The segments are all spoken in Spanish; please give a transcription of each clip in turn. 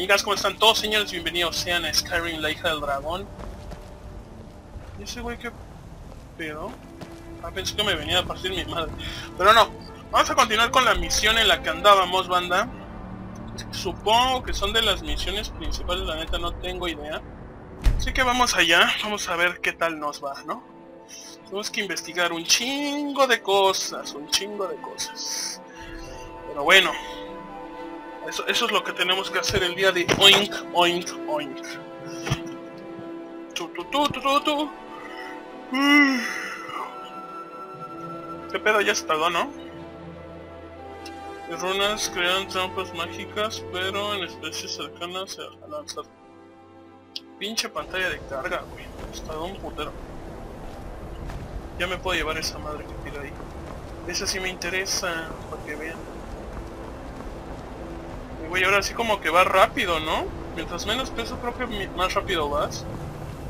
amigas? ¿Cómo están todos señores? Bienvenidos sean a Skyrim, la hija del dragón. ¿Y ese güey qué pedo? Ah, pensé que me venía a partir mi madre. Pero no, vamos a continuar con la misión en la que andábamos, banda. Supongo que son de las misiones principales, la neta no tengo idea. Así que vamos allá, vamos a ver qué tal nos va, ¿no? Tenemos que investigar un chingo de cosas, un chingo de cosas. Pero bueno, eso, eso es lo que tenemos que hacer el día de oink, oink, oink. Tu, tu, tu, tu, tu. Mm. ¿Qué pedo? Ya tardó, ¿no? Las runas crean trampas mágicas, pero en especies cercanas se lanzan. Pinche pantalla de carga, güey. Está un putero. Ya me puedo llevar esa madre que tira ahí. Esa sí me interesa, para que vean. Güey, ahora sí como que va rápido, ¿no? Mientras menos peso creo que más rápido vas.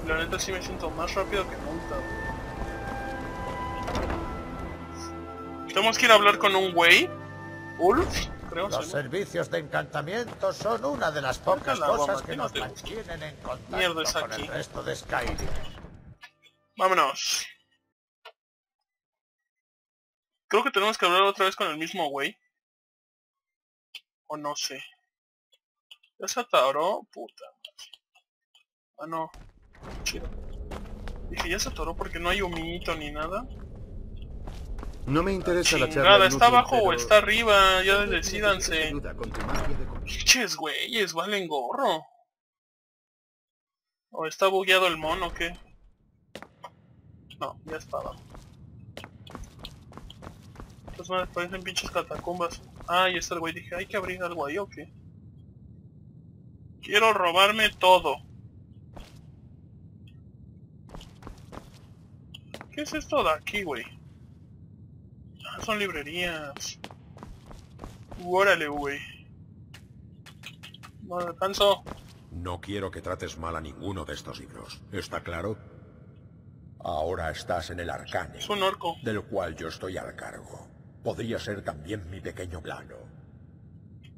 La neta sí me siento más rápido que nunca. Tenemos que ir a hablar con un güey. Ulf, creo. Los ¿sí? servicios de encantamiento son una de las pocas la cosas que que no nos te mantienen en contacto Mierda, es con aquí. el resto de Skyrim. Vámonos. Creo que tenemos que hablar otra vez con el mismo güey. O no sé. ¿Ya se atoró? Puta madre. Ah, no. Chido. Dije, ya se atoró porque no hay humito ni nada. No me interesa la charla ¿está inútil, abajo o está arriba? Ya Necesitas decídanse. ayuda con tu magia de com- Pinches güeyes, valen gorro. ¿O está bugueado el mono o qué? No, ya está abajo. Estas madres parecen pinches catacumbas. Ah, y está el güey. Dije, hay que abrir algo ahí o qué. Quiero robarme todo. ¿Qué es esto de aquí, güey? Ah, son librerías. Órale, güey. No alcanzo. No quiero que trates mal a ninguno de estos libros. ¿Está claro? Ahora estás en el Arcane, Es un orco. del cual yo estoy al cargo. Podría ser también mi pequeño plano.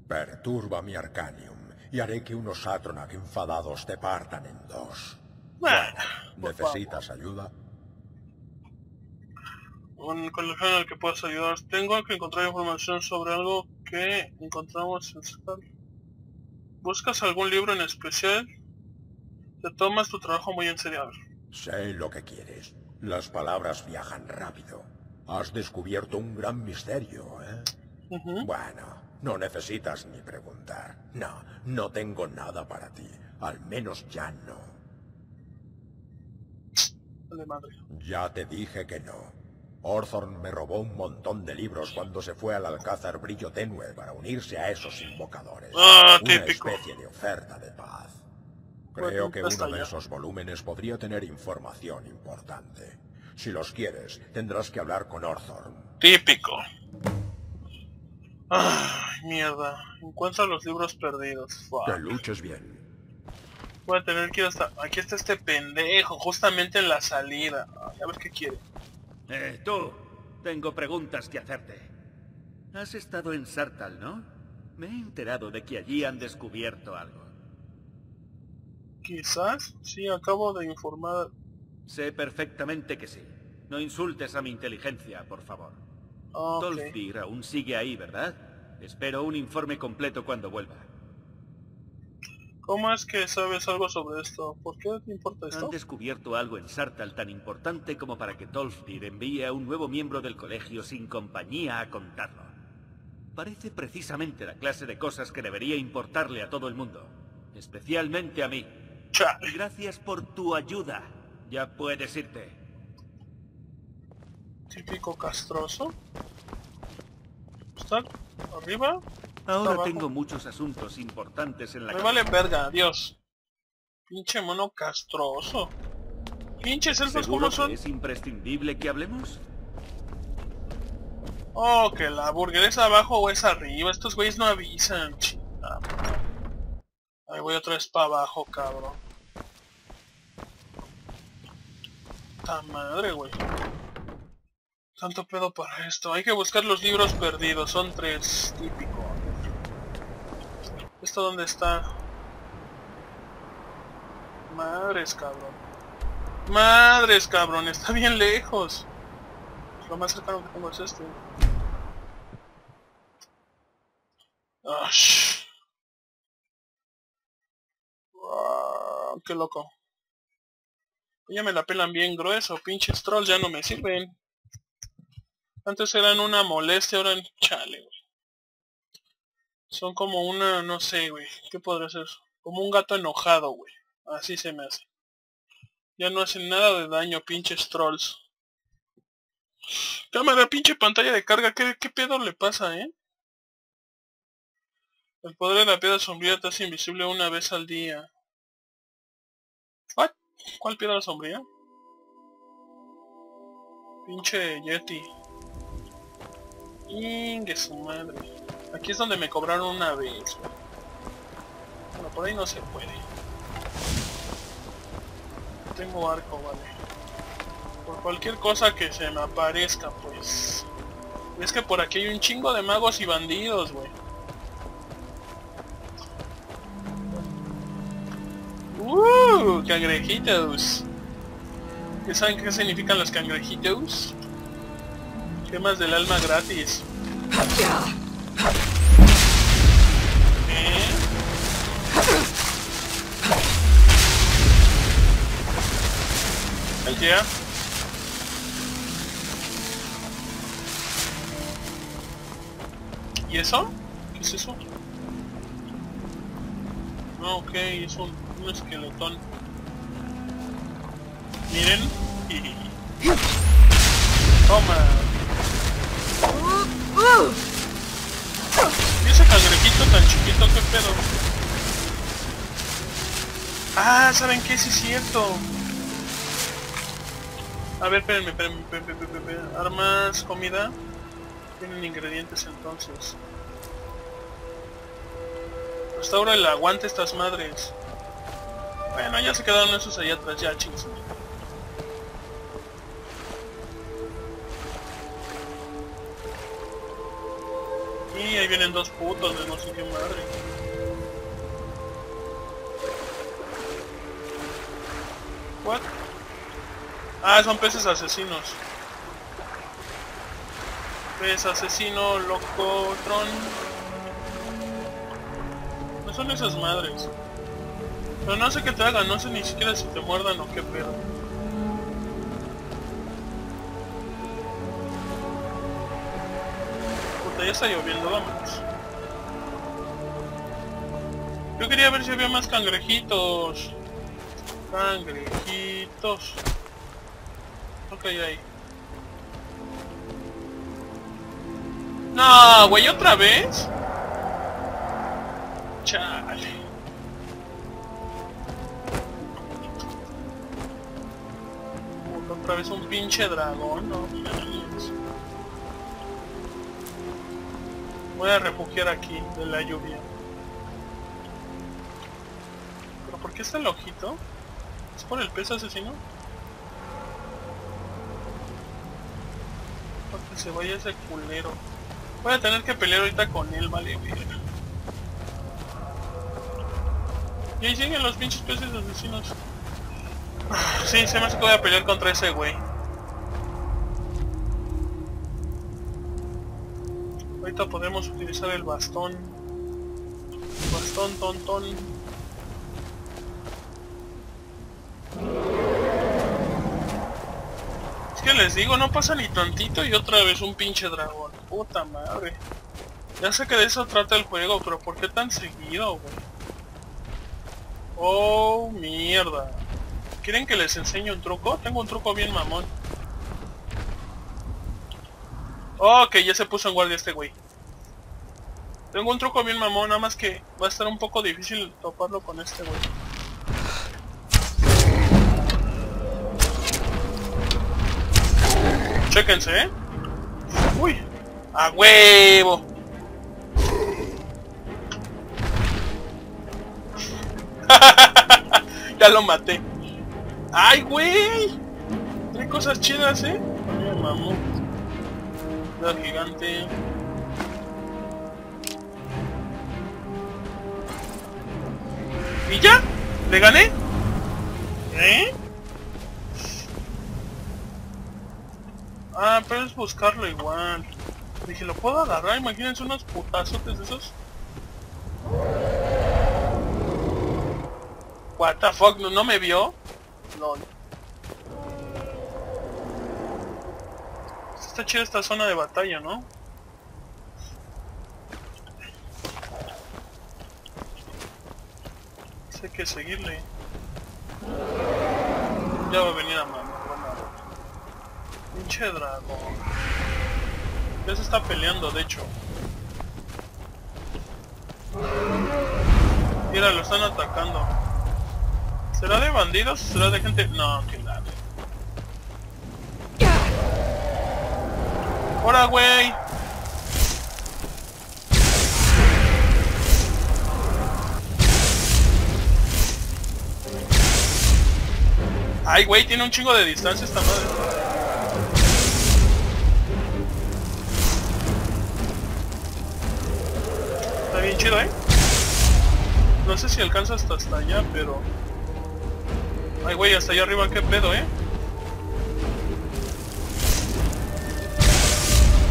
Perturba mi Arcanium y haré que unos Atronak enfadados te partan en dos. Bueno, ¿Necesitas ayuda? Un colegio en el que puedas ayudar. Tengo que encontrar información sobre algo que encontramos en. ¿Buscas algún libro en especial? Te tomas tu trabajo muy en serio. Sé lo que quieres. Las palabras viajan rápido. Has descubierto un gran misterio, ¿eh? Bueno, no necesitas ni preguntar. No, no tengo nada para ti. Al menos ya no. Vale, madre. Ya te dije que no. Orthorn me robó un montón de libros cuando se fue al Alcázar Brillo Tenue para unirse a esos invocadores. Ah, Una típico. especie de oferta de paz. Creo que uno de esos volúmenes podría tener información importante. Si los quieres, tendrás que hablar con Orthorn. Típico. Ay, mierda. Encuentra los libros perdidos. Fuck. Que luches bien. Voy a tener que ir hasta... Aquí está este pendejo, justamente en la salida. Ay, a ver qué quiere. Eh, tú, tengo preguntas que hacerte. Has estado en Sartal, ¿no? Me he enterado de que allí han descubierto algo. Quizás, sí, acabo de informar. Sé perfectamente que sí. No insultes a mi inteligencia, por favor. Ok. Tolfdir aún sigue ahí, ¿verdad? Espero un informe completo cuando vuelva. ¿Cómo es que sabes algo sobre esto? ¿Por qué te importa esto? Han descubierto algo en Sartal tan importante como para que Tolfdir envíe a un nuevo miembro del colegio sin compañía a contarlo. Parece precisamente la clase de cosas que debería importarle a todo el mundo. Especialmente a mí. Chale. Gracias por tu ayuda. Ya puedes irte. Típico castroso. ¿Está arriba? Ahora abajo. tengo muchos asuntos importantes en la Me vale verga, adiós. Pinche mono castroso. Pinches elfos ¿Seguro como son. es imprescindible que hablemos? Oh, que la hamburguesa abajo o es arriba. Estos güeyes no avisan. Ahí voy otra vez para abajo, cabrón. Ta madre, güey. Tanto pedo para esto. Hay que buscar los libros perdidos. Son tres. Típico. ¿Esto dónde está? Madres, cabrón. Madres, cabrón, está bien lejos. Lo más cercano que tengo es este. Ah, qué loco. Ya me la pelan bien grueso, pinches trolls ya no me sirven. Antes eran una molestia, ahora en chale, güey. Son como una, no sé, güey. ¿Qué podría ser? Como un gato enojado, güey. Así se me hace. Ya no hacen nada de daño, pinches trolls. Cámara, pinche pantalla de carga, ¿qué, qué pedo le pasa, eh? El poder de la piedra sombría te hace invisible una vez al día. ¿Cuál piedra sombría? Pinche Yeti. Ingue su madre. Aquí es donde me cobraron una vez. Bueno, por ahí no se puede. Tengo arco, vale. Por cualquier cosa que se me aparezca, pues. Es que por aquí hay un chingo de magos y bandidos, güey. Cangrejitos. ¿Qué saben qué significan los cangrejitos? Gemas del alma gratis. ¿Eh? Ya. ¿Y eso? ¿Qué es eso? No, ok, es un, un esqueletón. Miren. Toma. ¿Y ese cangrejito tan chiquito qué pedo? Ah, ¿saben qué? Sí es cierto. A ver, espérenme, espérenme, espérenme, espérenme. Armas, comida. Tienen ingredientes entonces. Restaura el aguante estas madres. Bueno, ya se quedaron esos allá atrás, ya chingos. Ahí vienen dos putos de no sé qué madre. What? Ah, son peces asesinos. Pez asesino, loco, tron. No son esas madres. Pero no sé qué te hagan, no sé ni siquiera si te muerdan o qué pedo. Ya está lloviendo, vámonos. Yo quería ver si había más cangrejitos. Cangrejitos. Ok, ahí. No, güey, ¿otra vez? Chale. Otra vez un pinche dragón, no mames. Voy a refugiar aquí de la lluvia. ¿Pero por qué está el ojito? ¿Es por el pez asesino? Porque se vaya ese culero. Voy a tener que pelear ahorita con él, vale, verga. Y ahí siguen los pinches peces asesinos. Sí, se me hace que voy a pelear contra ese güey. Ahorita podemos utilizar el bastón. Bastón tontón. Es que les digo, no pasa ni tantito y otra vez un pinche dragón. Puta madre. Ya sé que de eso trata el juego, pero ¿por qué tan seguido, güey? Oh, mierda. ¿Quieren que les enseñe un truco? Tengo un truco bien mamón. Ok, ya se puso en guardia este güey. Tengo un truco bien mamón, nada más que va a estar un poco difícil toparlo con este güey. Chéquense, ¿eh? Uy, a huevo. ya lo maté. ¡Ay, güey! Hay cosas chidas, ¿eh? Mamón. La gigante. ¿Y ya? ¿Le gané? ¿Eh? Ah, pero es buscarlo igual. Dije, ¿lo puedo agarrar? Imagínense unos putazotes de esos. What the fuck, ¿no, no me vio? No. Está chida esta zona de batalla, ¿no? Hay que seguirle. Ya va a venir a mano. Pinche dragón. Ya se está peleando, de hecho. Mira, lo están atacando. ¿Será de bandidos o será de gente...? No, que nada. ¡Hora, güey! Ay, güey, tiene un chingo de distancia esta madre. Está bien chido, ¿eh? No sé si alcanza hasta hasta allá, pero... Ay, güey, hasta allá arriba, qué pedo, ¿eh?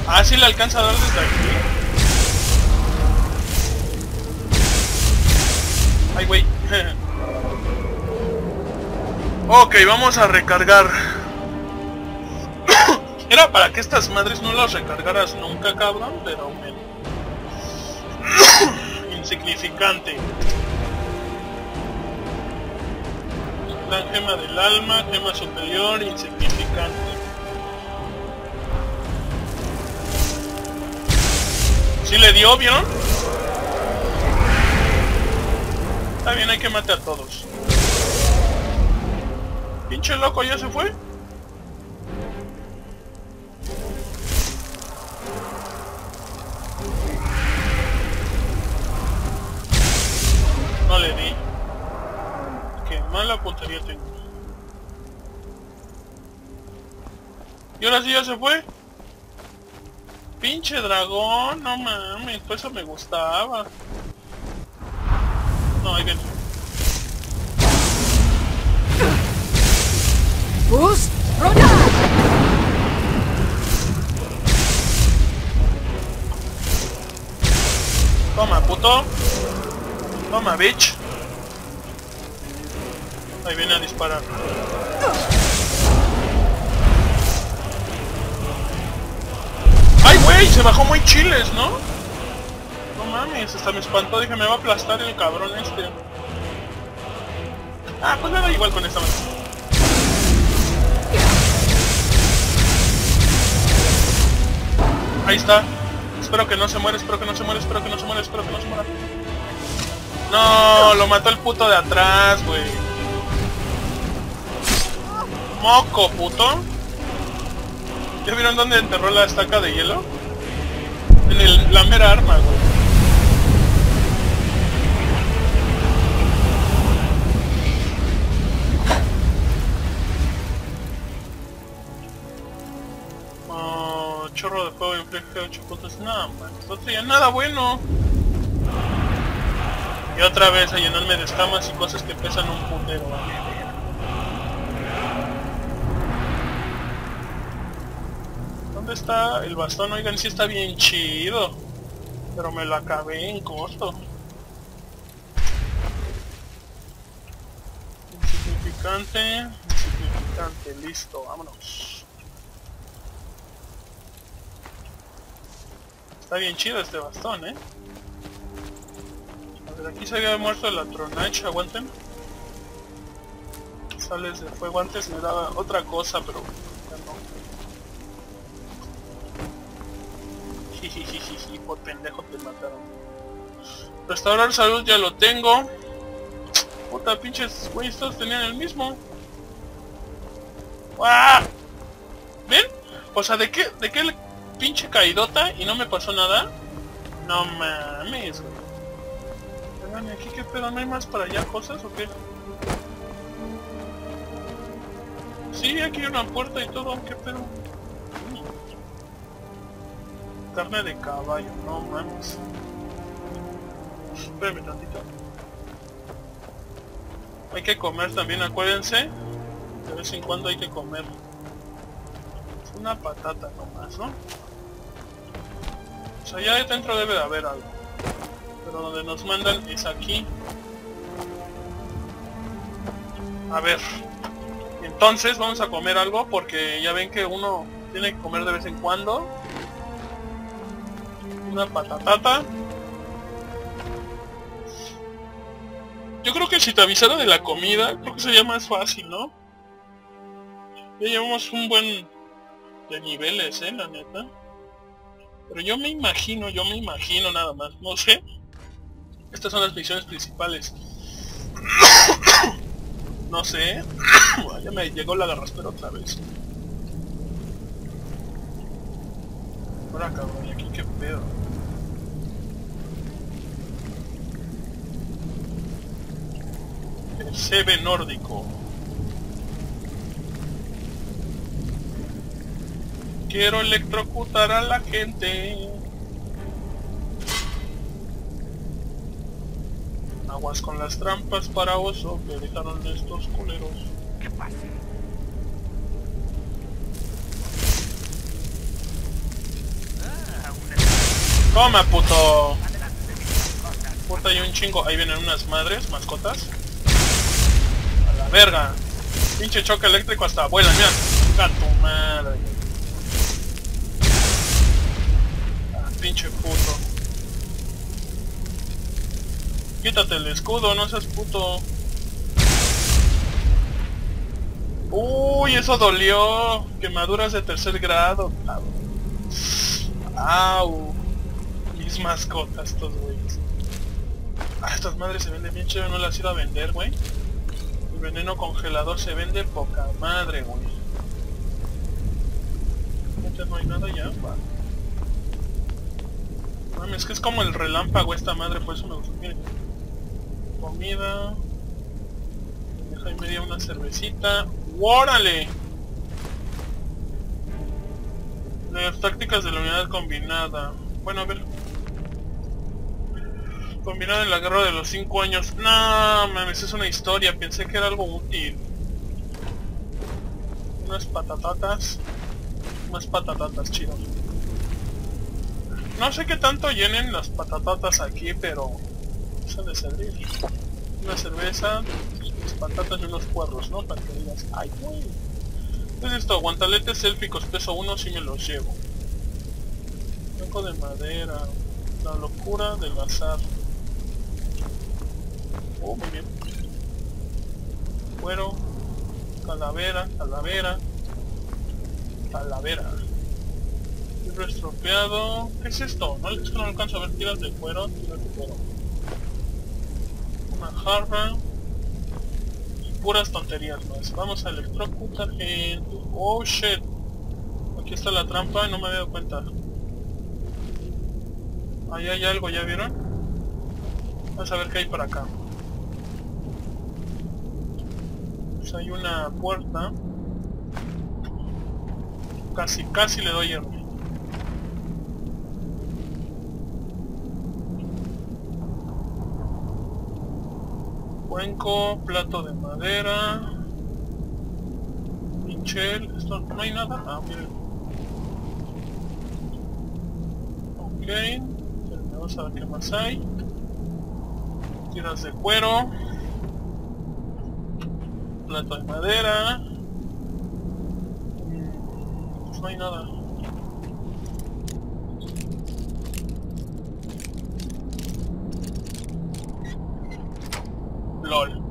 Ah, sí le alcanza a dar desde aquí. Ay, güey. ok, vamos a recargar. Era para que estas madres no las recargaras nunca, cabrón, pero... bueno. Insignificante. La gema del alma, gema superior, insignificante. ¿Sí le dio, vieron? Está bien, hay que matar a todos. Pinche loco, ¿ya se fue? No le di. Qué mala puntería tengo. ¿Y ahora sí ya se fue? Pinche dragón, no mames, por eso me gustaba. No, ahí viene. Boost Roda! Toma, puto. Toma, bitch. Ahí viene a disparar. ¡Ay, güey! Se bajó muy chiles, ¿no? No mames, hasta me espantó. Dije, me va a aplastar el cabrón este. Ah, pues nada, igual con esta mano. Ahí está. Espero que no se muera, espero que no se muera, espero que no se muera, espero que no se muera. No, lo mató el puto de atrás, güey. Moco, puto. ¿Ya vieron dónde enterró la estaca de hielo? En el, la mera arma, güey. 38 puntos. No, man, no ya nada bueno. Y otra vez a llenarme de escamas y cosas que pesan un putero, ¿Dónde está el bastón? Oigan, sí está bien chido. Pero me lo acabé en corto. Insignificante, insignificante, listo, vámonos. Está bien chido este bastón, ¿eh? A ver, aquí se había muerto la Tronach, aguanten. Sales de fuego antes me daba otra cosa, pero ya no. Jijijiji, por pendejo te mataron. Restaurar salud ya lo tengo. Puta pinches güeyes todos tenían el mismo. ¡Ah! ¿Ven? O sea, ¿de qué, de qué pinche caidota y no me pasó nada? No mames, güey. Oigan, ¿y aquí qué pedo? ¿No hay más para allá cosas o qué? Sí, aquí hay una puerta y todo, ¿qué pedo? Carne de caballo, no mames. Espérame tantito. Hay que comer también, acuérdense. De vez en cuando hay que comer. Una patata nomás, ¿no? Ya dentro debe de haber algo. Pero donde nos mandan es aquí. A ver. Entonces vamos a comer algo porque ya ven que uno tiene que comer de vez en cuando. Una patatata. Yo creo que si te avisara de la comida, creo que sería más fácil, ¿no? Ya llevamos un buen de niveles, ¿eh? La neta. Pero yo me imagino, yo me imagino nada más, no sé. Estas son las misiones principales. no sé. ya me llegó la garraspera otra vez. Ahora cabrón, ¿y aquí qué pedo? El CB nórdico. Quiero electrocutar a la gente. Aguas con las trampas para oso que dejaron estos culeros. ¿Qué pasa? Toma, puto. Puta, hay un chingo. Ahí vienen unas madres, mascotas. A la verga. Pinche choque eléctrico hasta vuela, mira. Tu madre. Pinche puto. Quítate el escudo, no seas puto. Uy, eso dolió. Quemaduras de tercer grado. Au. Mis mascotas, estos güeyes. Ah, estas madres se venden bien chévere, no las ido a vender, güey. El veneno congelador se vende poca madre, güey. Ya no hay nada ya, va. Mami, es que es como el relámpago esta madre, por eso me gusta. Miren. Comida. Deja y media una cervecita. ¡Órale! Las tácticas de la unidad combinada. Bueno, a ver. Combinada en la guerra de los 5 años. No, mames, es una historia. Pensé que era algo útil. Unas patatatas. Unas patatatas, chido. No sé qué tanto llenen las patatatas aquí, pero... Son de servir. Una cerveza, unas patatas y unos puerros, ¿no? Para que digas, ¡ay, güey! ¿Qué es esto? Guantaletes élficos, peso 1, si me los llevo. Banco de madera. La locura del azar. Oh, muy bien. Cuero. Calavera, calavera. Calavera. Estropeado. ¿Qué es esto? No, es que no alcanzo a ver tiras de cuero. Tiras de cuero. Una jarra. Puras tonterías. Vamos a electrocutar gente. Oh shit. Aquí está la trampa y no me había dado cuenta. Ahí hay algo, ¿ya vieron? Vamos a ver qué hay por acá. Pues hay una puerta. Casi, casi le doy error. Cuenco, plato de madera. Pinchel, esto no hay nada. Ah, miren. Ok. Vamos a ver qué más hay. Tiras de cuero. Plato de madera. Mm, Pues no hay nada. LOL.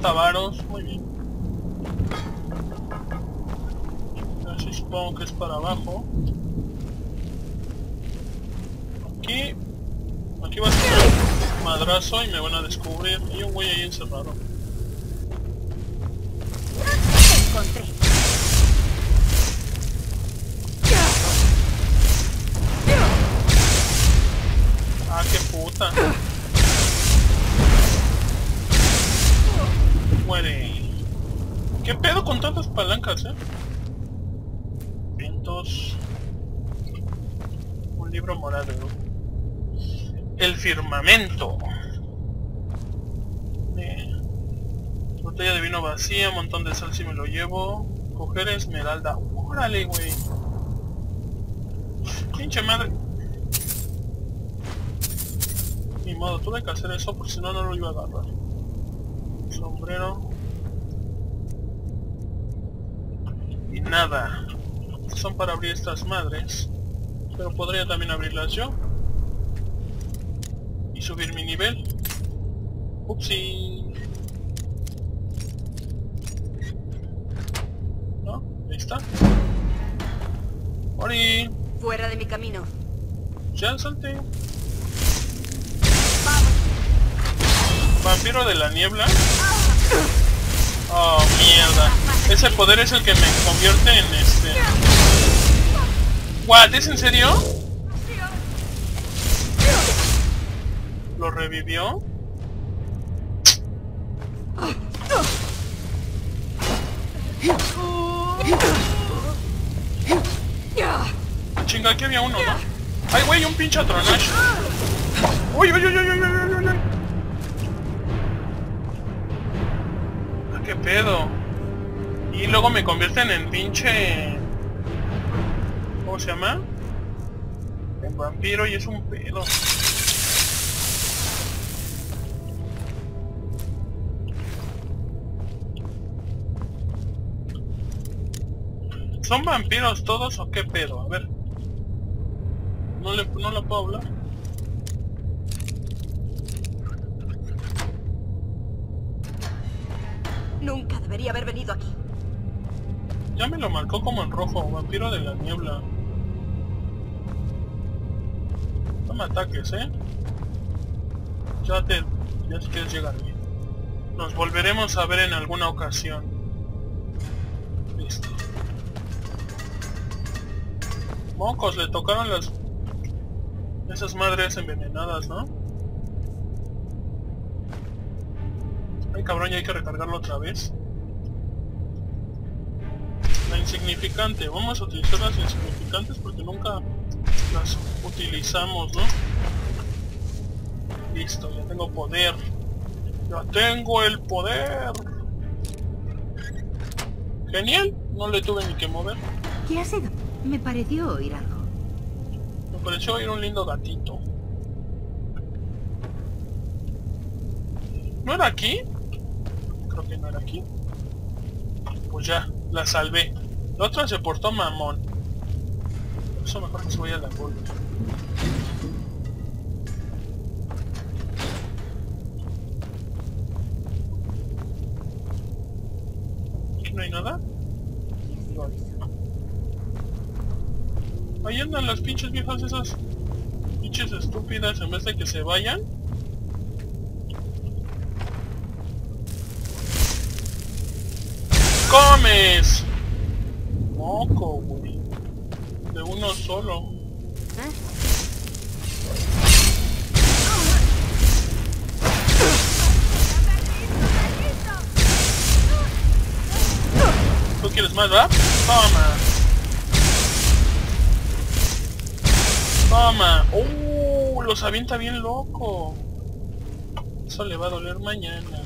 50 varos, muy bien. Así supongo que es para abajo. Aquí... Aquí va a ser un madrazo y me van a descubrir. Hay un güey ahí encerrado. Firmamento. Botella de vino vacía, montón de sal si me lo llevo. Coger esmeralda. Órale, güey. Pinche madre. Ni modo, tuve que hacer eso porque si no, no lo iba a agarrar. Sombrero. Y nada. Son para abrir estas madres. Pero podría también abrirlas yo. Subir mi nivel. Upsi. ¿No? Ahí está. ¡Ori! Fuera de mi camino. Ya salté. Vampiro de la niebla. Oh, mierda. Ese poder es el que me convierte en este... What? ¿Es en serio? ¿Lo revivió? Chinga, aquí había uno, ¿no? ¡Ay, güey! Un pinche atronash. ¡Uy, uy, uy, uy, uy, uy, uy, uy! Ah, ¿Qué pedo? Y luego me convierten en pinche... ¿Cómo se llama? En vampiro y es un pedo. ¿Son vampiros todos o qué pedo? A ver. No le, no le puedo hablar. Nunca debería haber venido aquí. Ya me lo marcó como en rojo, vampiro de la niebla. No me ataques, ¿eh? Ya te... ya si quieres llegar bien. Nos volveremos a ver en alguna ocasión. Listo. Mocos, le tocaron las... Esas madres envenenadas, ¿no? Ay cabrón, ya hay que recargarlo otra vez. La insignificante. Vamos a utilizar las insignificantes porque nunca las utilizamos, ¿no? Listo, ya tengo poder. Ya tengo el poder. Genial, no le tuve ni que mover. ¿Qué ha sido? Me pareció oír algo. Me pareció oír un lindo gatito. ¿No era aquí? Creo que no era aquí. Pues ya, la salvé. La otra se portó mamón. Por eso mejor que se vaya a la golpe. ¿Aquí no hay nada? Andan las pinches viejas esas. Pinches estúpidas en vez de que se vayan. ¡Comes! Moco, güey. De uno solo. ¿Tú quieres más, verdad? Toma. Toma. ¡Uh! Los avienta bien loco. Eso le va a doler mañana.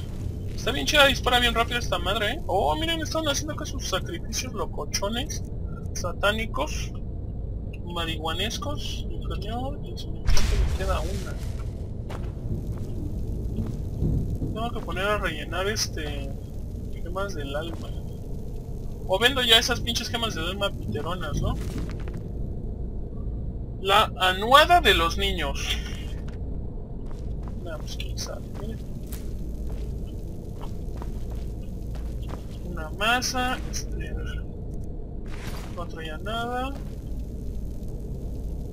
Está bien chida, dispara bien rápido esta madre, ¿eh? Oh, miren, están haciendo acá sus sacrificios locochones, satánicos, marihuanescos, y si me me queda una. Tengo que poner a rellenar este... gemas del alma. O vendo ya esas pinches gemas del alma piteronas, ¿no? La anuada de los niños. Nah, pues quién sabe, miren. Una masa, este... No traía nada.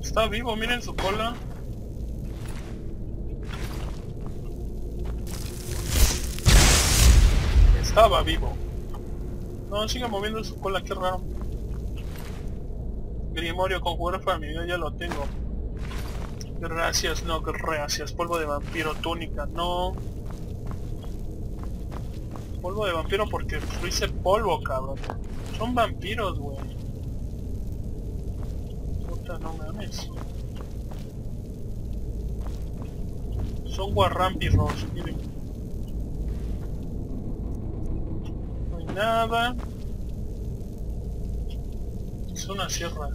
Está vivo, miren su cola. Estaba vivo. No, sigue moviendo su cola, qué raro. Grimorio con huérfano, familia ya lo tengo. Gracias, no, gracias. Polvo de vampiro, túnica, no. Polvo de vampiro porque hice polvo, cabrón. Son vampiros, güey. Puta, no mames. Son guarrampiros, miren. nada. Es una sierra.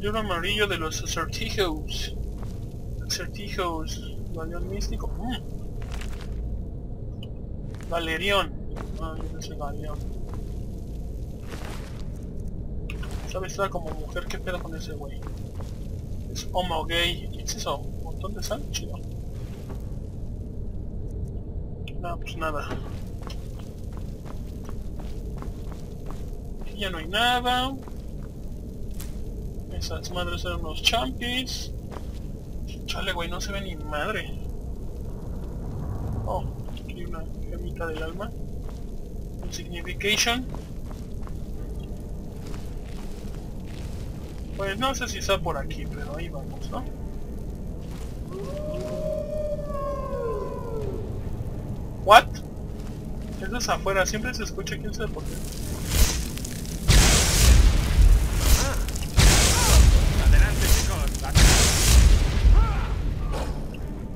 Libro amarillo de los acertijos. Acertijos. Galeón místico. Mm. Valerión. Ah, yo no sé Galeón. ¿Sabes? Está como mujer. ¿Qué pedo con ese güey? Es homo gay. ¿Qué es eso? ¿Un montón de sal? Chido. No, pues nada. Aquí ya no hay nada. Esas madres eran unos champis. Chale, güey, no se ve ni madre. Oh, aquí una gemita del alma. Signification. Pues no sé si está por aquí, pero ahí vamos, ¿no? What? Es afuera, siempre se escucha quién sabe por qué.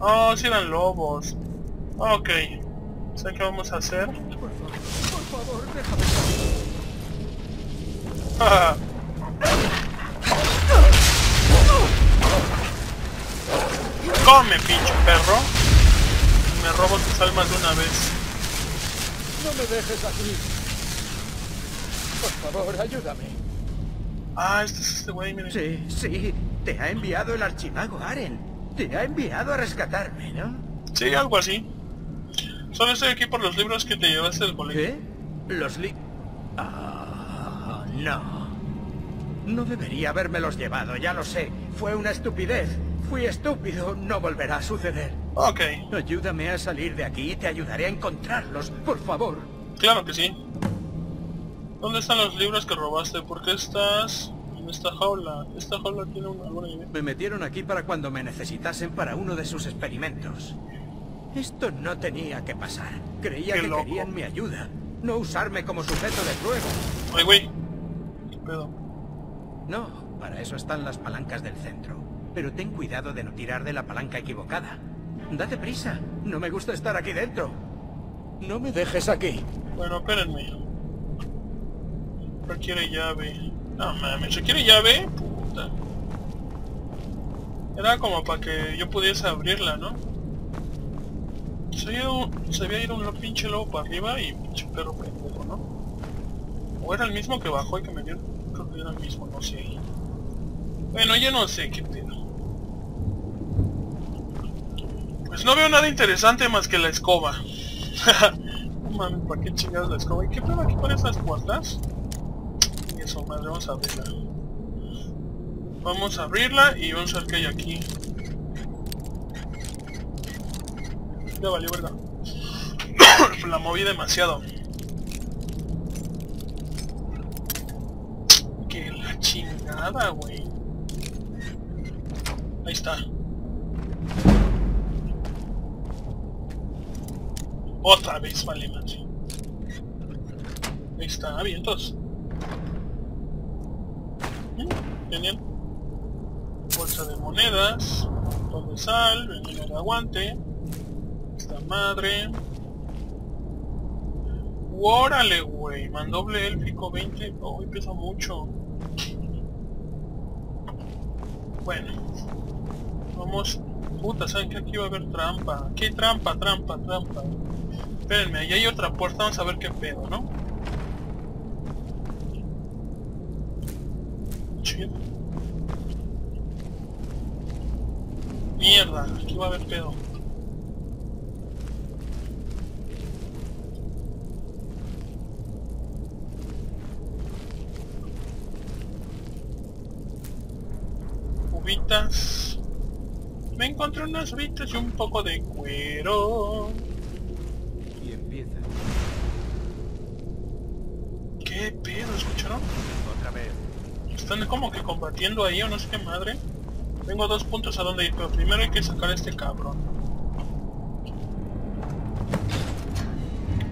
Oh, si eran lobos. Ok. ¿Sé qué vamos a hacer? Come, pinche perro. Me robo tus almas de una vez. No me dejes aquí. Por favor, ayúdame. Ah, este es este güey, miren. Sí, sí. Te ha enviado el archimago Aren. Te ha enviado a rescatarme, ¿no? Sí, algo así. Solo estoy aquí por los libros que te llevaste del colegio. ¿Qué? Los li... Ah, no. No debería habérmelos llevado, ya lo sé. Fue una estupidez. Fui estúpido, no volverá a suceder. Ok, Ayúdame a salir de aquí y te ayudaré a encontrarlos, por favor. claro que sí. ¿Dónde están los libros que robaste? ¿Por qué estás en esta jaula? ¿Esta jaula tiene una, alguna idea? Me metieron aquí para cuando me necesitasen para uno de sus experimentos. Esto no tenía que pasar. Creía Qué que loco. querían mi ayuda, no usarme como sujeto de prueba. Ay, güey. ¿Qué pedo? No, para eso están las palancas del centro. Pero ten cuidado de no tirar de la palanca equivocada. Date prisa, no me gusta estar aquí dentro. No me dejes aquí. Bueno, espérenme. Requiere llave. No mames, ¿requiere llave? Puta. Era como para que yo pudiese abrirla, ¿no? Se había, ido un pinche lobo para arriba y pinche perro pendejo, ¿no? O era el mismo que bajó y que me dio... Creo que era el mismo, no sé. Bueno, yo no sé qué pedo. Pues no veo nada interesante más que la escoba. mames, ¿para qué chingados la escoba? ¿Y qué pedo aquí con esas puertas? Madre, vamos a abrirla. Vamos a abrirla y vamos a ver qué hay aquí. Ya valió, verga. la moví demasiado. Que la chingada, güey. Ahí está. Otra vez, vale madre. Ahí está, vientos. Genial. Bolsa de monedas, montón de sal, veneno de aguante. Esta madre. ¡Órale, güey! Mandoble élfico 20. Oh, pesa mucho. Bueno. Vamos. Puta, ¿saben que aquí va a haber trampa? Aquí trampa, trampa, trampa. Espérenme, ahí hay otra puerta, vamos a ver qué pedo, ¿no? Chido. Mierda, aquí va a haber pedo. Uvitas. Me encontré unas uvitas y un poco de cuero. Y empieza. ¿Qué pedo? ¿Escucharon? Otra vez. Están como que combatiendo ahí o no sé qué madre. Tengo dos puntos a donde ir, pero primero hay que sacar a este cabrón.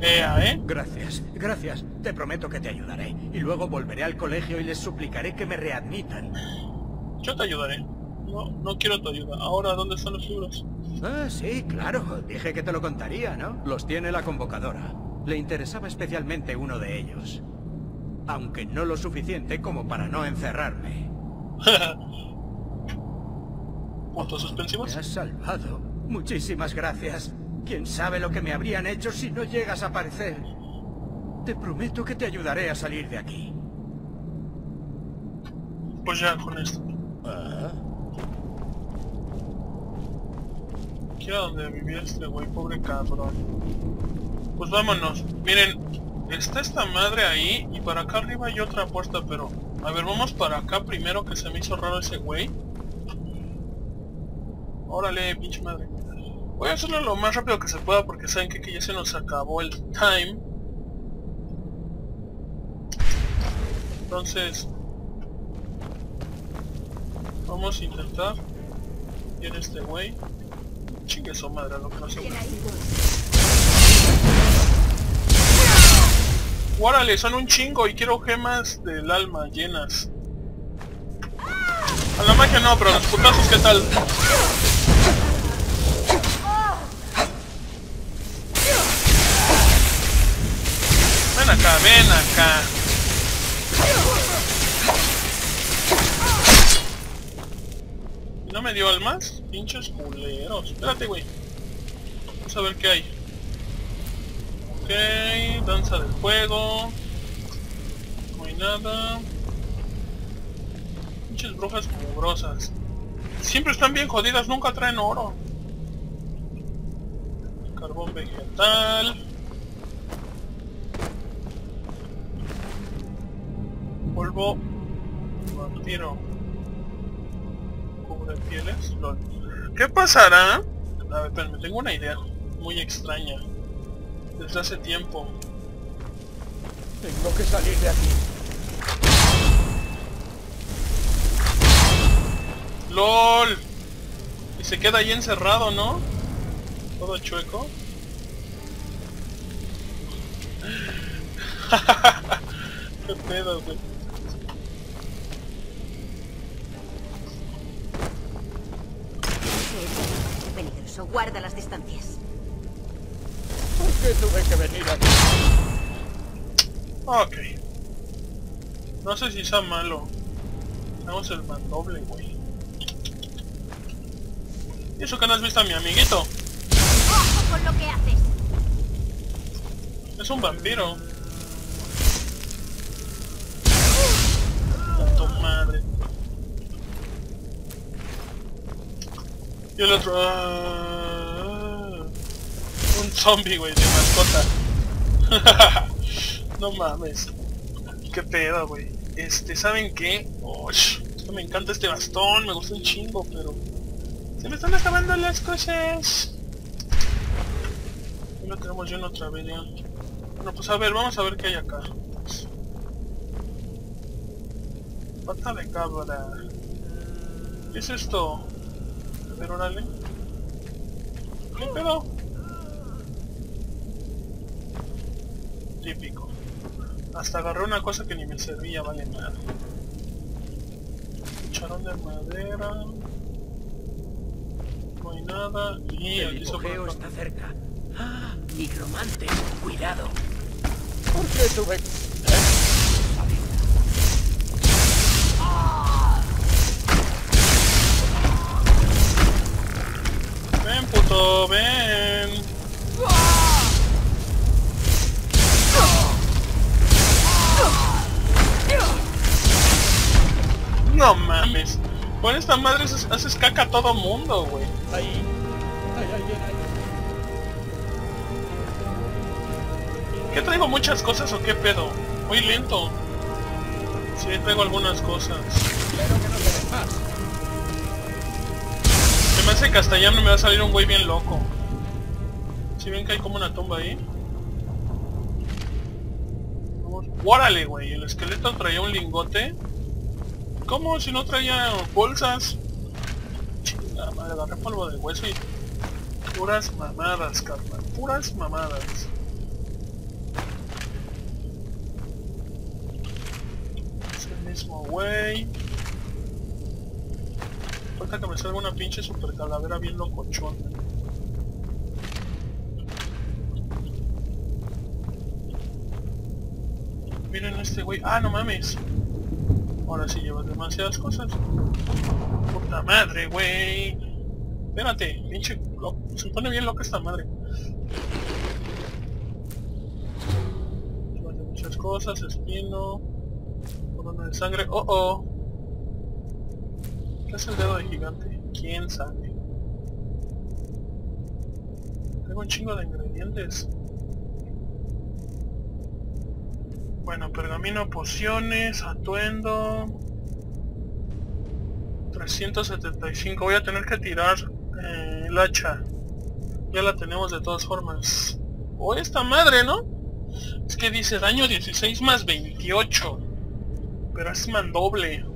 Ea, ¿eh? Gracias, gracias. Te prometo que te ayudaré. Y luego volveré al colegio y les suplicaré que me readmitan. Yo te ayudaré. No, no quiero tu ayuda. Ahora, ¿dónde están los libros? Ah, sí, claro. Dije que te lo contaría, ¿no? Los tiene la convocadora. Le interesaba especialmente uno de ellos. Aunque no lo suficiente como para no encerrarme. Puntos suspensivos. Me has salvado. Muchísimas gracias. ¿Quién sabe lo que me habrían hecho si no llegas a aparecer? Te prometo que te ayudaré a salir de aquí. Pues ya con esto. Ah, Aquí era donde vivía este güey, pobre cabrón. Pues vámonos. Miren, está esta madre ahí y para acá arriba hay otra puerta, pero... A ver, vamos para acá primero que se me hizo raro ese güey. Órale, pinche madre. Voy a hacerlo lo más rápido que se pueda porque saben que, que ya se nos acabó el time. Entonces... Vamos a intentar... Ir este güey. Chingue su madre, lo que no se Órale, son un chingo y quiero gemas del alma llenas. A la magia no, pero los putazos, ¿qué tal? ¿No me dio almas? Pinches culeros. Espérate, güey. Vamos a ver qué hay. Ok, danza del fuego. No hay nada. Pinches brujas mugrosas. Siempre están bien jodidas, nunca traen oro. Carbón vegetal. Polvo vampiro. Cubre pieles. Lol. ¿Qué pasará? A ver, espérame, tengo una idea muy extraña. Desde hace tiempo. tengo que salir de aquí. ¡LOL! Y se queda ahí encerrado, ¿no? Todo chueco. ¿Qué pedo, güey? Peligroso. Guarda las distancias. ¿Por qué tuve que venir aquí? Ok. No sé si sea malo. Tenemos el mandoble, güey. ¿Y eso que no has visto a mi amiguito? ¡Ojo con lo que haces! Es un vampiro. Tu madre. El otro... ah, un zombie, güey, de mascota. no mames. Qué pedo, güey. Este, ¿saben qué? Me encanta este bastón, me gusta un chingo, pero... Se me están acabando las cosas. Ya lo tenemos lleno otra vez ya. Bueno, pues a ver, vamos a ver qué hay acá. Pata de cabra. ¿Qué es esto? Órale. ¿Qué pedo? Típico. Hasta agarré una cosa que ni me servía, vale nada. Cucharón de madera. No hay nada. Y El hipogeo está cerca. ¡Ah! Nigromante, cuidado. ¿Por qué tuve Ven. No mames. Con esta madre haces, haces caca a todo mundo, güey. Ahí. Hay alguien ahí. ¿Qué traigo muchas cosas o qué pedo? Muy lento. Sí, traigo algunas cosas. Se me hace castellano me va a salir un güey bien loco. Si ven que hay como una tumba ahí. ¡Órale, güey! El esqueleto traía un lingote. ¿Cómo? Si no traía bolsas. Chingada madre, agarré polvo de hueso y... Puras mamadas, carnal. Puras mamadas. Es el mismo güey. Falta que me salga una pinche super calavera bien locochona. Miren este güey. Ah, no mames. Ahora sí llevas demasiadas cosas. Puta madre, güey. Espérate, pinche... Se pone bien loca esta madre. Llevas muchas cosas, espino... Corona de sangre. Oh, oh. ¿Qué es el dedo de gigante? ¿Quién sabe? Tengo un chingo de ingredientes. Bueno, pergamino, pociones, atuendo... 375. Voy a tener que tirar eh, el hacha. Ya la tenemos de todas formas. O esta madre, ¿no? Es que dice daño 16 más 28. Pero es mandoble.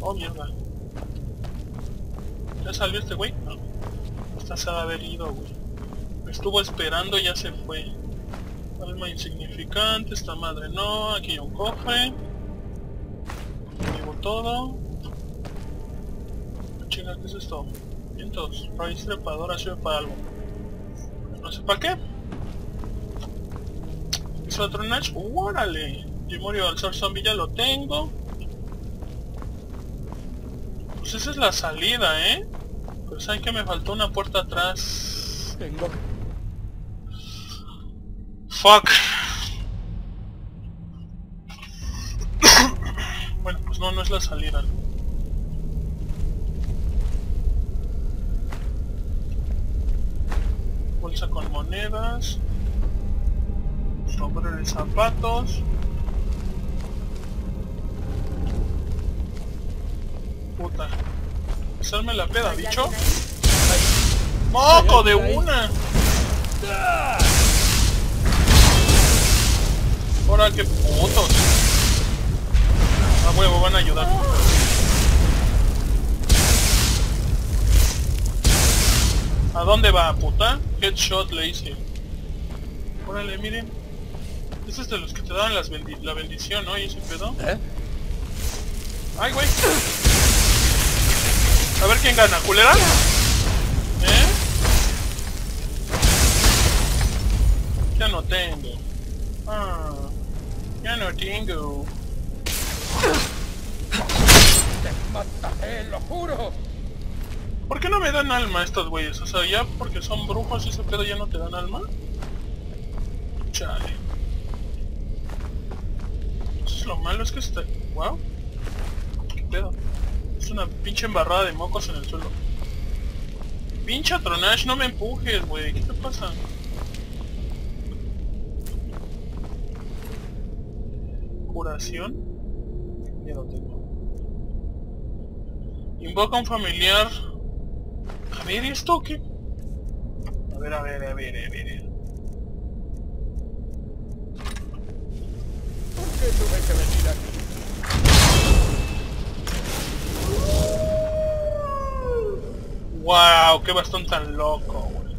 Oh, mierda. ¿Ya salió este güey? No. Ha de haber ido, güey. Me estuvo esperando y ya se fue. Alma insignificante, esta madre no. Aquí hay un cofre. Llevo todo. Chinga, ¿qué es esto? Vientos. Raíz trepadora sirve para algo. No sé para qué. ¿Es otro Nash? ¡Órale! Grimorio alzar zombie ya lo tengo. Pues esa es la salida, ¿eh? Pero saben que me faltó una puerta atrás. Tengo Fuck. bueno, pues no, no es la salida. Bolsa con monedas. Sombrero de zapatos. Hacerme la peda, ¿Hay bicho. ¡Moco de una! Ahora qué putos. A huevo, van a ayudar. ¿A dónde va, puta? Headshot le hice. Órale, miren. Ese es de los que te dan las bendi- la bendición, ¿no? Y ese pedo. ¿Eh? ¡Ay, güey! A ver quién gana, ¿culera? ¿Eh? Ya no tengo. Ah, ya no tengo. Te mataré, lo juro. ¿Por qué no me dan alma estos güeyes? O sea, ya porque son brujos y ese pedo ya no te dan alma. Chale. Eso es lo malo, es que está... Wow. ¿Qué pedo? Es una pinche embarrada de mocos en el suelo. Pinche Tronash, no me empujes, güey. ¿Qué te pasa? Curación. Ya tengo. Invoca un familiar. A ver, ¿esto qué? A ver, a ver, a ver, a ver. ¿Por qué que venir aquí? ¡Wow! ¡Qué bastón tan loco, güey!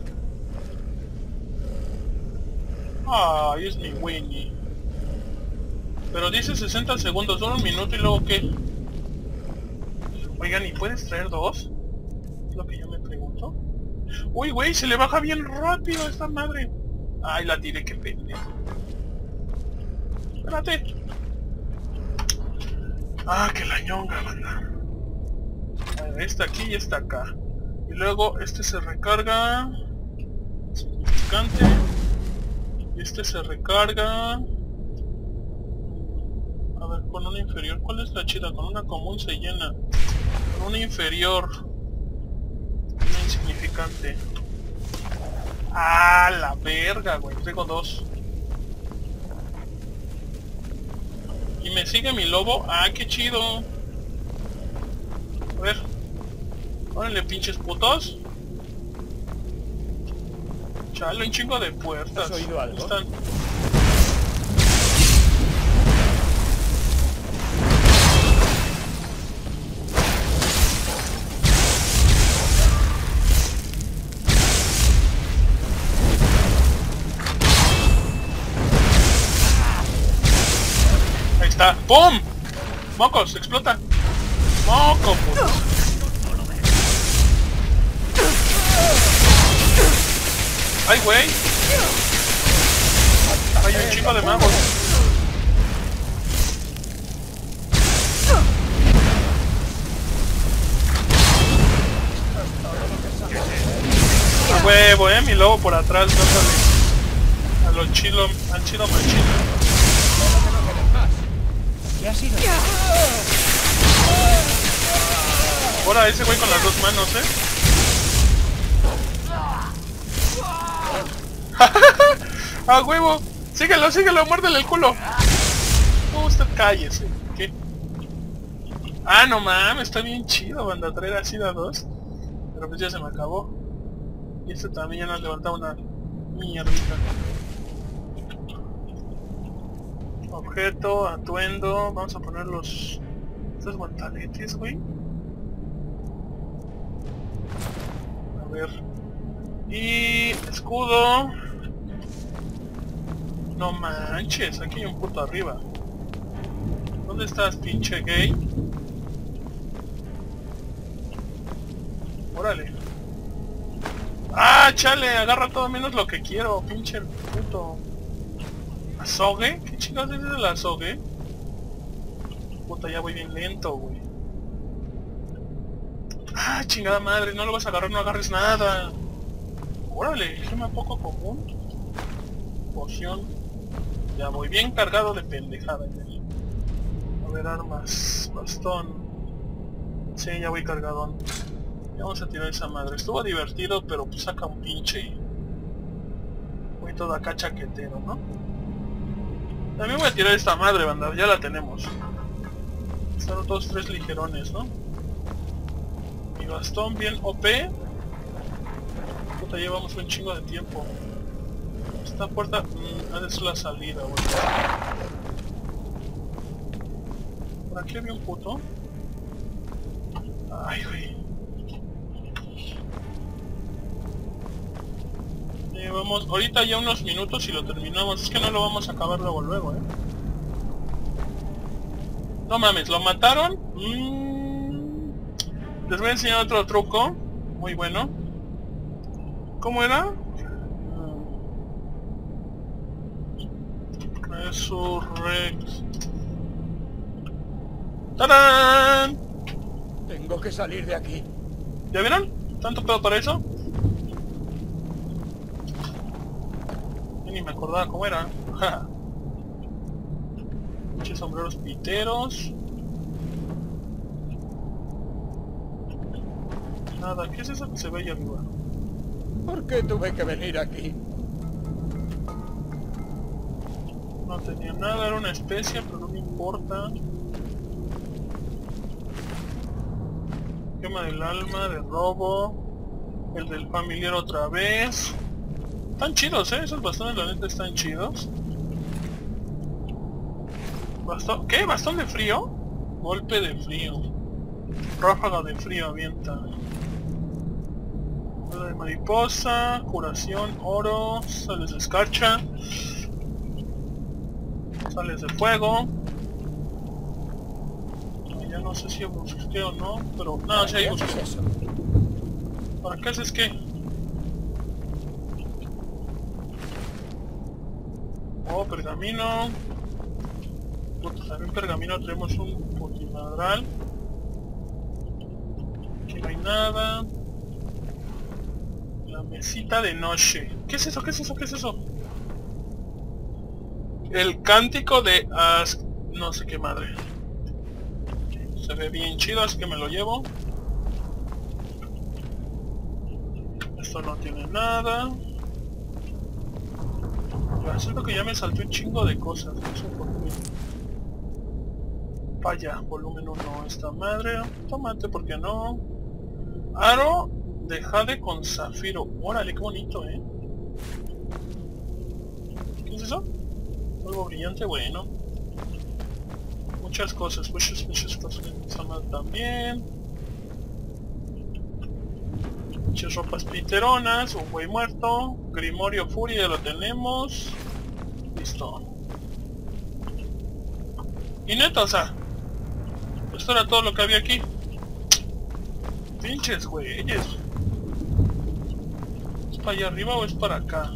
¡Ay, es mi Winnie! Pero dice 60 segundos, solo un minuto y luego qué? Oigan, ¿y puedes traer dos? Es lo que yo me pregunto. ¡Uy, güey! Se le baja bien rápido a esta madre. ¡Ay, la tiré, qué pendejo! Espérate. Ah, que la ñonga, banda. Esta aquí y esta acá. Y luego este se recarga. Significante. Este se recarga. A ver, con una inferior. ¿Cuál es la chida? Con una común se llena. Con una inferior. Una insignificante. Ah, la verga, güey. Tengo dos. Y me sigue mi lobo. Ah, qué chido. A ver. Órale, pinches putos. Chale, un chingo de puertas. ¿Has oído algo? Están. Ahí está. ¡Pum! ¡Mocos! ¡Explota! ¡Moco, puto! ¡Ay, güey! Hay un chico de magos. A huevo, eh, mi lobo por atrás, no sale. A los chilo, al chido machino. Ahora ese güey con las dos manos, eh. ¡A huevo! Síguelo, síguelo, muérdele el culo. No, usted cállese. ¿Qué? Ah, no mames, está bien chido, banda, traer así a dos. Pero pues ya se me acabó. Y este también ya nos levantaba una mierdita. Objeto, atuendo, vamos a poner los... Estos guantaletes, güey. A ver. Y escudo. No manches, aquí hay un puto arriba. ¿Dónde estás, pinche gay? Órale. ¡Ah, chale! Agarra todo menos lo que quiero, pinche puto. ¿Azogue? ¿Qué chingados es el azogue? Puta, ya voy bien lento, güey. ¡Ah, chingada madre! No lo vas a agarrar, no agarres nada. Órale, gema poco común. Poción. Ya voy bien cargado de pendejada. ya. A ver, armas. Bastón. Sí, ya voy cargadón. Ya vamos a tirar esa madre. Estuvo divertido, pero pues saca un pinche. Voy todo acá chaquetero, ¿no? También voy a tirar esta madre, banda. Ya la tenemos. Están todos tres ligerones, ¿no? Mi bastón bien OP. Puta, llevamos un chingo de tiempo. Esta puerta mm, la salida, güey. Por aquí había un puto. Ay, güey. Eh, vamos, ahorita ya unos minutos y lo terminamos. Es que no lo vamos a acabar luego luego, eh. No mames, ¿lo mataron? Mm. Les voy a enseñar otro truco. Muy bueno. ¿Cómo era? Resurrect. ¡Tarán! Tengo que salir de aquí. ¿Ya vieron? ¿Tanto pedo para eso? Yo ni me acordaba cómo era. Muchos sombreros piteros. Nada, ¿qué es eso que se ve ahí arriba? ¿Por qué tuve que venir aquí? No tenía nada, era una especie, pero no me importa. Quema del alma, de robo. El del familiar otra vez. Están chidos, eh, esos bastones la neta están chidos. Bastón... ¿Qué? ¿Bastón de frío? Golpe de frío. Ráfaga de frío avienta. Rueda de mariposa, curación, oro, sales de escarcha. Sales de fuego. Ya no sé si busqué o no, pero nada, si hay ¿Qué busqué. haces eso? ¿Para qué haces qué? Oh, pergamino. Puta, también pergamino tenemos un potimadral. Aquí no hay nada. La mesita de noche. ¿Qué es eso? ¿Qué es eso? ¿Qué es eso? El cántico de As... no sé qué madre. Se ve bien chido, así que me lo llevo. Esto no tiene nada. Ya siento que ya me saltó un chingo de cosas. No sé por qué. Vaya, volumen 1 esta madre. Tomate, ¿por qué no? Aro de jade con zafiro. Órale, qué bonito, ¿eh? Algo brillante, bueno. Muchas cosas, muchas, muchas cosas. También. Muchas ropas piteronas, un güey muerto, Grimorio Furia ya lo tenemos. Listo. Y neta, o sea, esto era todo lo que había aquí. Pinches güeyes. ¿Es para allá arriba o es para acá?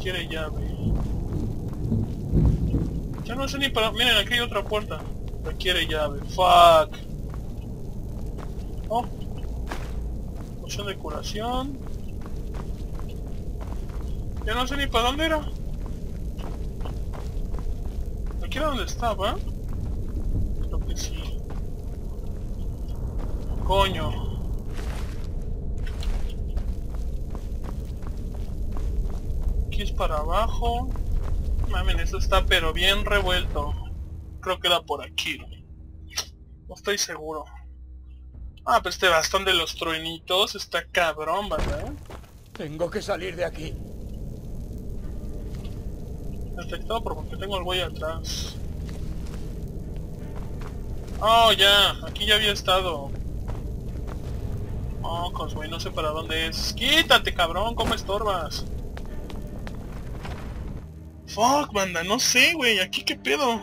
Quiere llave. No sé ni para... Miren, aquí hay otra puerta. Requiere llave. Fuck. Oh. Poción de curación. Ya no sé ni para dónde era. Aquí era donde estaba. Creo que sí. Coño. Aquí es para abajo. Mamen, esto está pero bien revuelto. Creo que era por aquí. No estoy seguro. Ah, pues este bastón de los truenitos está cabrón, ¿verdad? Tengo que salir de aquí. Detectado por porque tengo el güey atrás. Oh, ya. Aquí ya había estado. Oh, güey, no sé para dónde es. Quítate, cabrón, ¿cómo estorbas? Fuck, banda, no sé, güey, aquí qué pedo.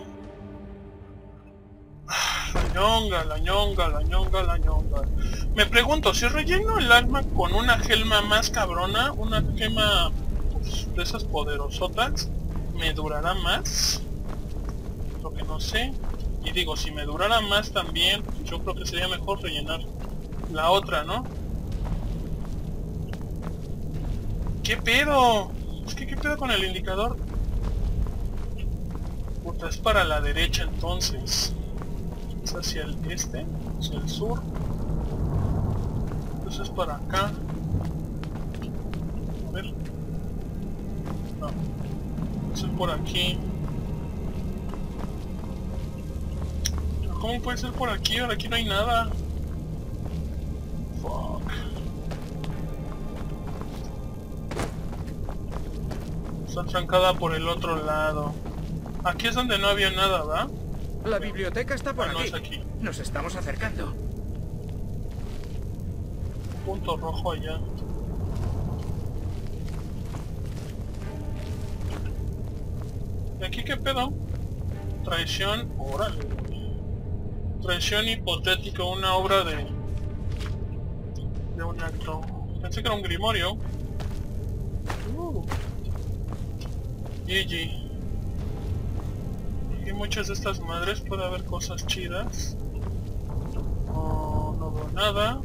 La ñonga, la ñonga, la ñonga, la ñonga. Me pregunto, si relleno el alma con una gelma más cabrona, una gema pues, de esas poderosotas, ¿me durará más? Lo que no sé. Y digo, si me durara más también, yo creo que sería mejor rellenar la otra, ¿no? ¿Qué pedo? Es que qué pedo con el indicador. Puta, es para la derecha entonces. Es hacia el este, hacia el sur. Entonces es para acá. A ver. No. Eso es por aquí. ¿Cómo puede ser por aquí? Ahora aquí no hay nada. Fuck. Está trancada por el otro lado. Aquí es donde no había nada, ¿va? La biblioteca está por Ah, no, aquí. es aquí. Nos estamos acercando. Punto rojo allá. ¿Y aquí qué pedo? Traición, órale. Traición hipotética, una obra de... De un acto. Pensé que era un grimorio. Uh. GG. Muchas de estas madres puede haber cosas chidas. No, veo nada.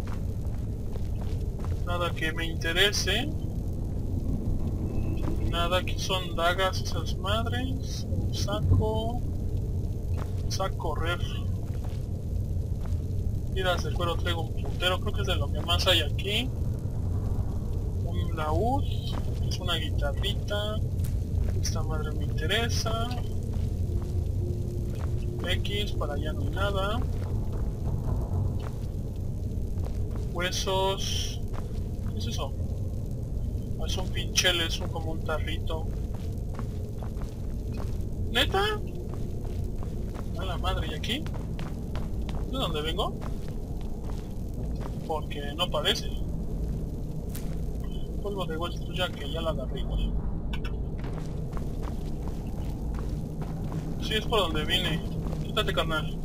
Nada que me interese. Nada que son dagas esas madres. Un saco. Saco correr. Tiras de cuero traigo un puntero. Creo que es de lo que más hay aquí. Un laúd. Es una guitarrita. Esta madre me interesa. X, para allá no hay nada. Huesos. ¿Qué es eso? Ah, Es un pinchel, es un, como un tarrito. ¿Neta? A la madre, ¿y aquí? ¿De dónde vengo? Porque no parece. Polvo de huesos ya que ya la agarré igual. Sí, es por donde vine. Quítate, carnal.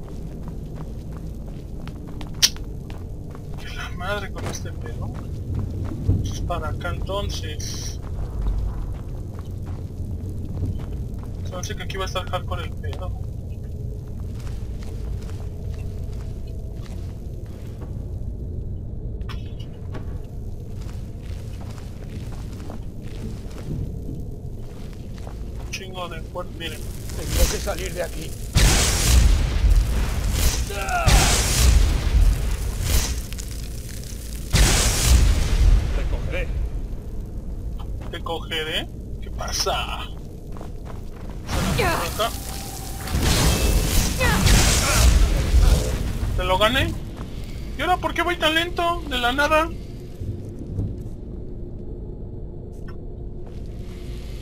Que la madre con este pedo. Es para acá entonces. Hace que aquí va a estar hardcore el pedo. Chingo de fuerte, miren. Tengo que salir de aquí. Cogeré. ¿Qué pasa? ¿Te lo gané? ¿Y ahora por qué voy tan lento? De la nada.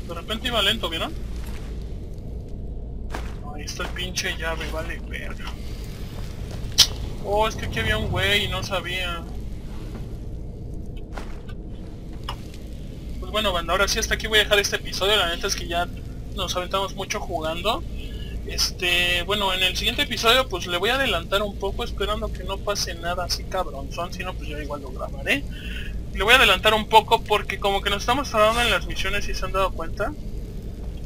De repente iba lento, ¿vieron? Ahí está el pinche llave, vale verga. Oh, es que aquí había un güey y no sabía. Bueno, banda, ahora sí hasta aquí voy a dejar este episodio. La neta es que ya nos aventamos mucho jugando. Este, bueno, en el siguiente episodio pues le voy a adelantar un poco esperando que no pase nada así cabronzón, si no pues yo igual lo grabaré. Le voy a adelantar un poco porque como que nos estamos tardando en las misiones si se han dado cuenta.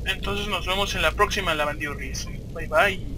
Entonces nos vemos en la próxima Lavandiurris. Bye bye.